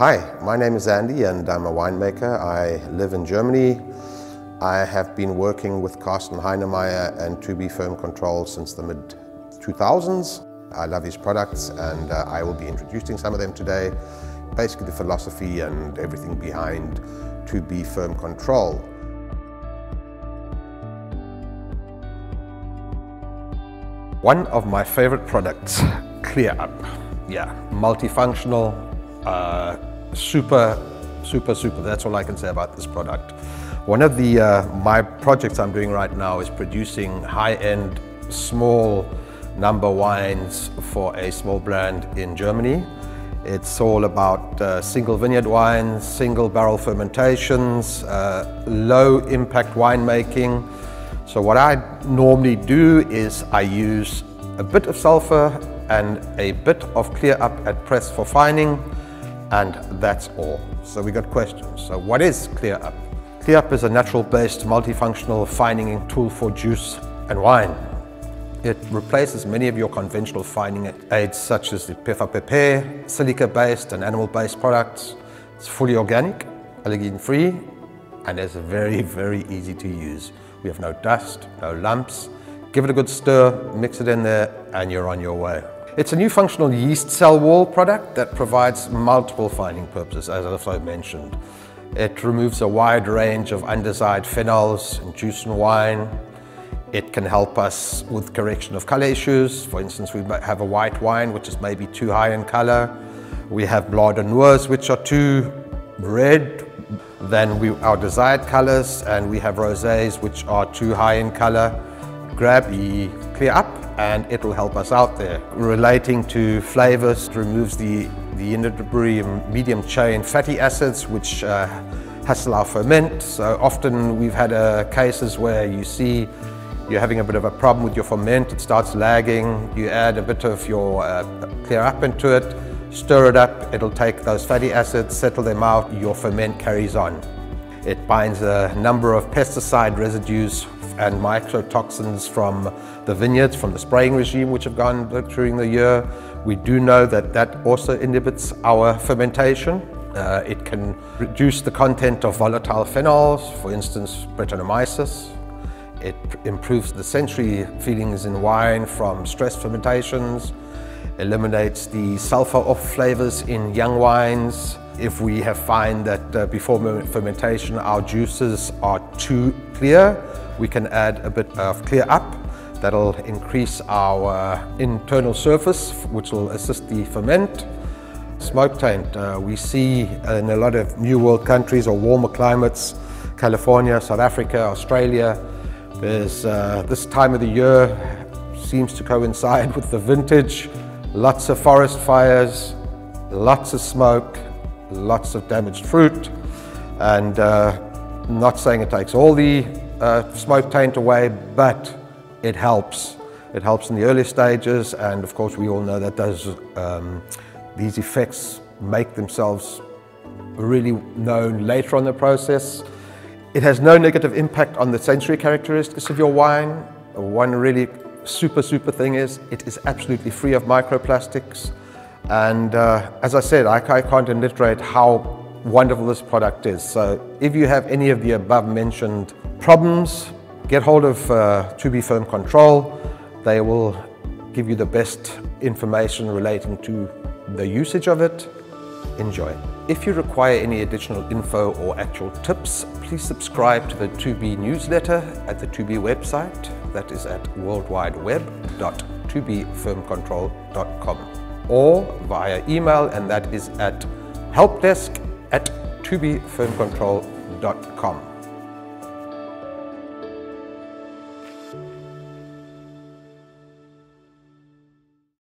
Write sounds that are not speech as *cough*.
Hi, my name is Andy and I'm a winemaker. I live in Germany. I have been working with Carsten Heinemeyer and 2B FermControl since the mid 2000s. I love his products and uh, I will be introducing some of them today. Basically the philosophy and everything behind 2B FermControl. One of my favorite products, Clear Up. Yeah, multifunctional, uh, super, super, super. That's all I can say about this product. One of the uh, my projects I'm doing right now is producing high-end, small number wines for a small brand in Germany. It's all about uh, single vineyard wines, single barrel fermentations, uh, low impact winemaking. So what I normally do is I use a bit of sulfur and a bit of clear up at press for fining and that's all. So we got questions. So what is Clear Up? Clear Up is a natural-based multifunctional fining tool for juice and wine. It replaces many of your conventional fining aids such as the PVPP, silica-based and animal-based products. It's fully organic, allergen-free, and it's very, very easy to use. We have no dust, no lumps. Give it a good stir, mix it in there, and you're on your way. It's a new functional yeast cell wall product that provides multiple fining purposes, as I've mentioned. It removes a wide range of undesired phenols in juice and wine. It can help us with correction of color issues. For instance, we have a white wine which is maybe too high in color. We have Blanc de Noirs which are too red than we, our desired colors, and we have rosés which are too high in color. Grab the clear up and it will help us out there. Relating to flavors, it removes the, the debris medium chain fatty acids which uh, hassle our ferment. So often we've had uh, cases where you see you're having a bit of a problem with your ferment, it starts lagging, you add a bit of your uh, clear up into it, stir it up, it'll take those fatty acids, settle them out, your ferment carries on. It binds a number of pesticide residues and mycotoxins from the vineyards, from the spraying regime which have gone during the year. We do know that that also inhibits our fermentation. Uh, it can reduce the content of volatile phenols, for instance, Brettanomyces. It improves the sensory feelings in wine from stress fermentations, eliminates the sulfur off flavors in young wines. If we have find that uh, before fermentation our juices are too clear, we can add a bit of clear up that'll increase our internal surface which will assist the ferment. Smoke taint, uh, we see in a lot of new world countries or warmer climates, California, South Africa, Australia, there's uh, this time of the year seems to coincide *laughs* with the vintage, lots of forest fires, lots of smoke, lots of damaged fruit, and uh, not saying it takes all the uh, smoke taint away, but it helps. It helps in the early stages, and of course we all know that those, um, these effects make themselves really known later on the process. It has no negative impact on the sensory characteristics of your wine. One really super, super thing is it is absolutely free of microplastics. And uh, as I said, I, I can't alliterate how wonderful this product is. So if you have any of the above mentioned problems, get hold of uh, 2B FermControl. They will give you the best information relating to the usage of it. Enjoy. If you require any additional info or actual tips, please subscribe to the 2B newsletter at the 2B website. That is at worldwideweb.2bfermcontrol.com or via email and that is at helpdesk at 2bfermcontrol.com.